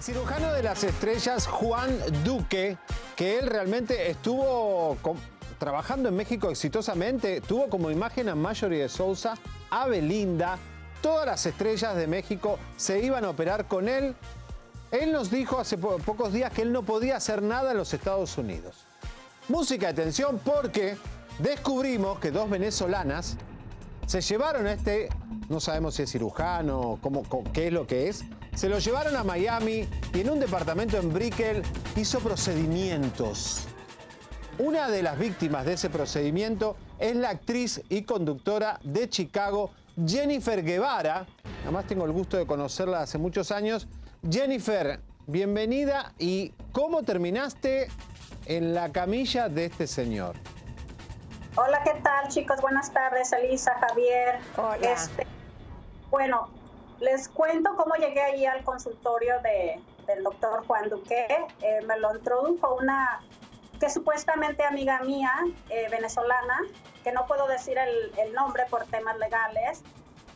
El cirujano de las estrellas, Juan Duque, que él realmente estuvo trabajando en México exitosamente, tuvo como imagen a Marjorie de Sousa, a Belinda, todas las estrellas de México se iban a operar con él. Él nos dijo hace pocos días que él no podía hacer nada en los Estados Unidos. Música de atención porque descubrimos que dos venezolanas se llevaron a este, no sabemos si es cirujano, cómo, qué es lo que es, se lo llevaron a Miami y en un departamento en Brickell hizo procedimientos. Una de las víctimas de ese procedimiento es la actriz y conductora de Chicago, Jennifer Guevara. Además tengo el gusto de conocerla hace muchos años. Jennifer, bienvenida. ¿Y cómo terminaste en la camilla de este señor? Hola, ¿qué tal chicos? Buenas tardes, Elisa, Javier. Hola. Este, bueno, les cuento cómo llegué ahí al consultorio del doctor Juan Duque. Eh, me lo introdujo una que supuestamente amiga mía, eh, venezolana, que no puedo decir el, el nombre por temas legales,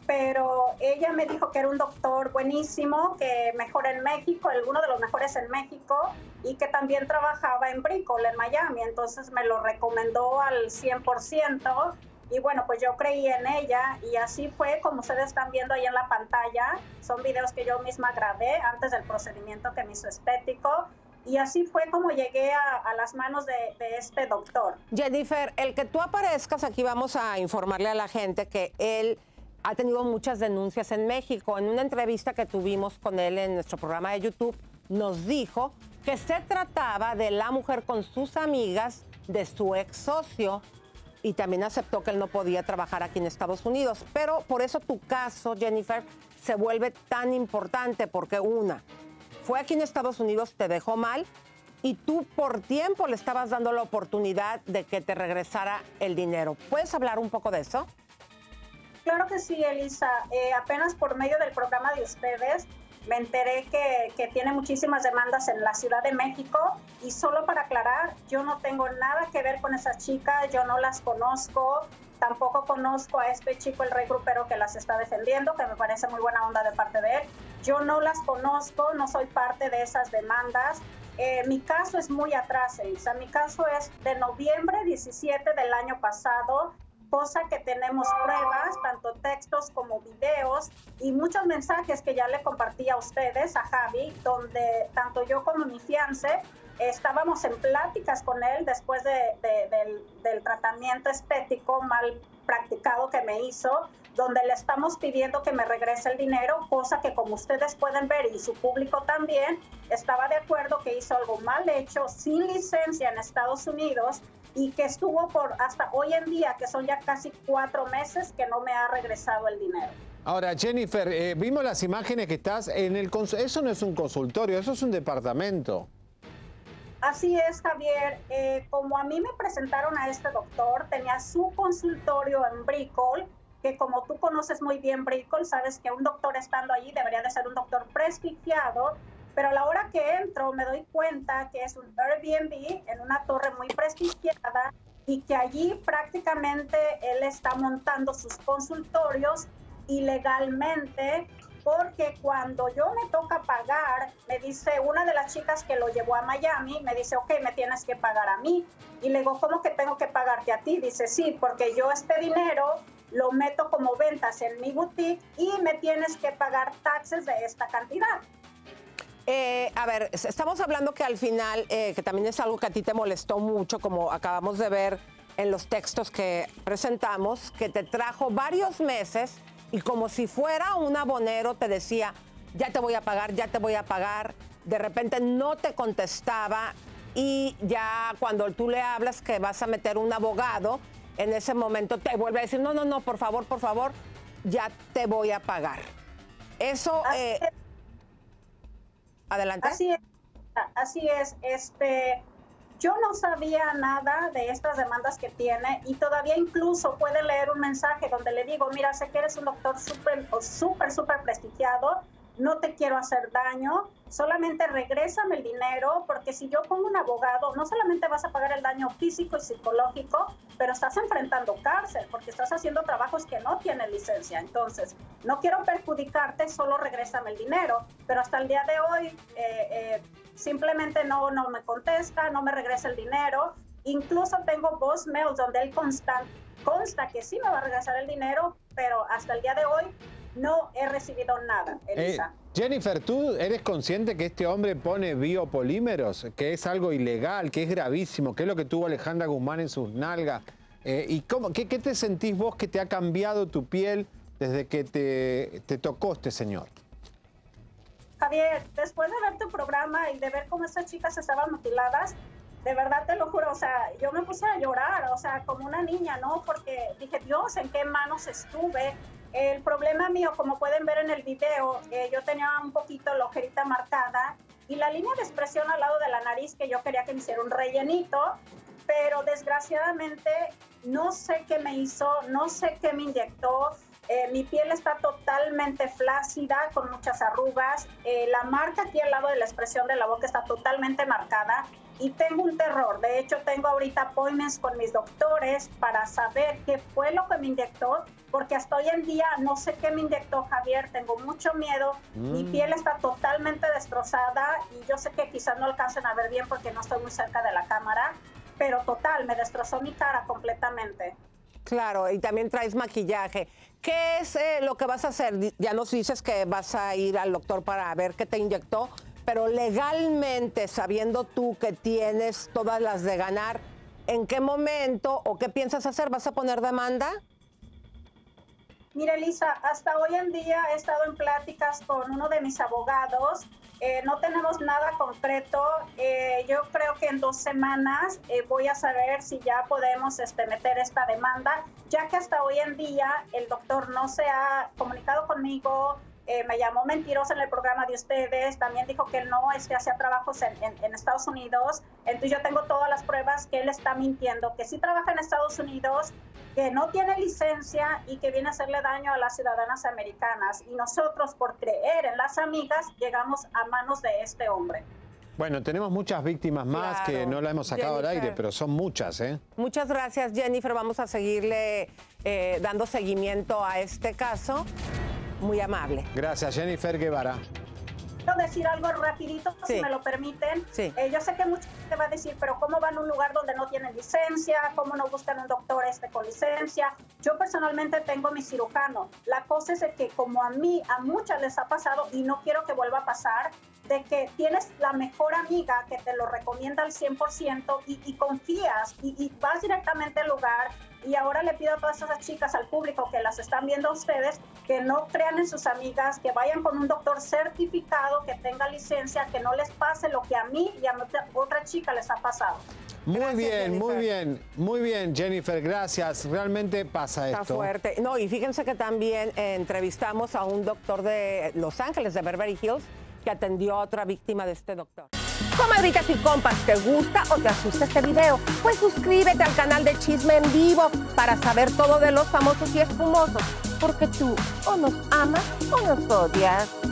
pero ella me dijo que era un doctor buenísimo, que mejor en México, uno de los mejores en México, y que también trabajaba en Bricol, en Miami. Entonces me lo recomendó al 100%. Y bueno, pues yo creí en ella y así fue como ustedes están viendo ahí en la pantalla. Son videos que yo misma grabé antes del procedimiento que me hizo estético. Y así fue como llegué a, las manos de, de, este doctor. Jennifer, el que tú aparezcas, aquí vamos a informarle a la gente que él ha tenido muchas denuncias en México. En una entrevista que tuvimos con él en nuestro programa de YouTube, nos dijo que se trataba de la mujer con sus amigas, de su ex socio, y también aceptó que él no podía trabajar aquí en Estados Unidos. Pero por eso tu caso, Jennifer, se vuelve tan importante, porque una, fue aquí en Estados Unidos, te dejó mal, y tú por tiempo le estabas dando la oportunidad de que te regresara el dinero. ¿Puedes hablar un poco de eso? Claro que sí, Elisa. Eh, apenas por medio del programa de ustedes me enteré que, que, tiene muchísimas demandas en la Ciudad de México y solo para aclarar, yo no tengo nada que ver con esas chicas, yo no las conozco, tampoco conozco a este chico, el rey grupero que las está defendiendo, que me parece muy buena onda de parte de él. Yo no las conozco, no soy parte de esas demandas. Eh, mi caso es muy atrás, Elisa. Mi caso es de noviembre 17 del año pasado cosa que tenemos pruebas, tanto textos como videos y muchos mensajes que ya le compartí a ustedes, a Javi, donde tanto yo como mi fiance estábamos en pláticas con él después del, del tratamiento estético mal practicado que me hizo, donde le estamos pidiendo que me regrese el dinero, cosa que como ustedes pueden ver y su público también, estaba de acuerdo que hizo algo mal hecho, sin licencia en Estados Unidos y que estuvo por hasta hoy en día, que son ya casi cuatro meses, que no me ha regresado el dinero. Ahora, Jennifer, eh, vimos las imágenes que estás en el... Eso no es un consultorio, eso es un departamento. Así es, Javier. Eh, como a mí me presentaron a este doctor, tenía su consultorio en Bricol, que como tú conoces muy bien Bricol, sabes que un doctor estando allí debería de ser un doctor prestigiado pero a la hora que entro me doy cuenta que es un Airbnb en una torre muy prestigiada y que allí prácticamente él está montando sus consultorios ilegalmente porque cuando yo me toca pagar, me dice una de las chicas que lo llevó a Miami, me dice, ok, me tienes que pagar a mí. Y le digo, ¿cómo que tengo que pagarte a ti? Dice, sí, porque yo este dinero lo meto como ventas en mi boutique y me tienes que pagar taxes de esta cantidad. Eh, a ver, estamos hablando que al final, eh, que también es algo que a ti te molestó mucho, como acabamos de ver en los textos que presentamos, que te trajo varios meses y como si fuera un abonero te decía, ya te voy a pagar, ya te voy a pagar, de repente no te contestaba y ya cuando tú le hablas que vas a meter un abogado, en ese momento te vuelve a decir, no, no, no, por favor, por favor, ya te voy a pagar. Eso... Eh, Adelante. Así es, así es. Este, yo no sabía nada de estas demandas que tiene y todavía incluso puede leer un mensaje donde le digo, mira, sé que eres un doctor súper, súper, súper prestigiado, no te quiero hacer daño, solamente regrésame el dinero, porque si yo pongo un abogado, no solamente vas a pagar el daño físico y psicológico, pero estás enfrentando cárcel, porque estás haciendo trabajos que no tienen licencia. Entonces, no quiero perjudicarte, solo regrésame el dinero, pero hasta el día de hoy eh, eh, simplemente no, no me contesta, no me regresa el dinero. Incluso tengo voz mails donde él consta, consta que sí me va a regresar el dinero, pero hasta el día de hoy no he recibido nada, eh, Elisa. Jennifer, ¿tú eres consciente que este hombre pone biopolímeros, que es algo ilegal, que es gravísimo, que es lo que tuvo Alejandra Guzmán en sus nalgas? Eh, ¿Y cómo, qué, te sentís vos que te ha cambiado tu piel desde que te, te tocó este señor? Javier, después de ver tu programa y de ver cómo estas chicas estaban mutiladas, de verdad te lo juro, o sea, yo me puse a llorar, o sea, como una niña, ¿no? Porque dije, Dios, ¿en qué manos estuve? El problema mío, como pueden ver en el video, eh, yo tenía un poquito la ojerita marcada y la línea de expresión al lado de la nariz que yo quería que me hiciera un rellenito, pero desgraciadamente no sé qué me hizo, no sé qué me inyectó. Eh, mi piel está totalmente flácida, con muchas arrugas. Eh, la marca aquí al lado de la expresión de la boca está totalmente marcada y tengo un terror. De hecho, tengo ahorita appointments con mis doctores para saber qué fue lo que me inyectó, porque hasta hoy en día no sé qué me inyectó Javier, tengo mucho miedo, mi mm. piel está totalmente destrozada y yo sé que quizás no alcancen a ver bien porque no estoy muy cerca de la cámara, pero total, me destrozó mi cara completamente. Claro, y también traes maquillaje. ¿Qué es eh, lo que vas a hacer? Ya nos dices que vas a ir al doctor para ver qué te inyectó, pero legalmente, sabiendo tú que tienes todas las de ganar, ¿en qué momento o qué piensas hacer? ¿Vas a poner demanda? Mira, Elisa, hasta hoy en día he estado en pláticas con uno de mis abogados. Eh, no tenemos nada concreto. Eh, yo creo que en dos semanas eh, voy a saber si ya podemos este, meter esta demanda, ya que hasta hoy en día el doctor no se ha comunicado conmigo, eh, me llamó mentirosa en el programa de ustedes, también dijo que él no es que hacía trabajos en, en, Estados Unidos, entonces yo tengo todas las pruebas que él está mintiendo, que sí trabaja en Estados Unidos, que no tiene licencia y que viene a hacerle daño a las ciudadanas americanas. Y nosotros, por creer en las amigas, llegamos a manos de este hombre. Bueno, tenemos muchas víctimas más que no la hemos sacado al aire, pero son muchas, ¿eh? Muchas gracias, Jennifer. Vamos a seguirle eh, dando seguimiento a este caso muy amable. Gracias, Jennifer Guevara. Quiero decir algo rapidito, si me lo permiten. Sí. Eh, yo sé que mucha gente va a decir, pero ¿cómo van a un lugar donde no tienen licencia? ¿Cómo no buscan un doctor este con licencia? Yo personalmente tengo mi cirujano. La cosa es que como a mí, a muchas les ha pasado y no quiero que vuelva a pasar, de que tienes la mejor amiga que te lo recomienda al 100% y, y confías y, y vas directamente al lugar y ahora le pido a todas esas chicas, al público que las están viendo a ustedes, que no crean en sus amigas, que vayan con un doctor certificado, que tenga licencia, que no les pase lo que a mí y a otra chica les ha pasado. Muy bien, muy bien, muy bien, Jennifer, gracias. Realmente pasa esto. Está fuerte. No, y fíjense que también eh, entrevistamos a un doctor de Los Ángeles, de Beverly Hills, que atendió a otra víctima de este doctor. Comadritas y compas, ¿te gusta o te asusta este video? Pues suscríbete al canal de Chisme en Vivo para saber todo de los famosos y espumosos. Porque tú o nos amas o nos odias.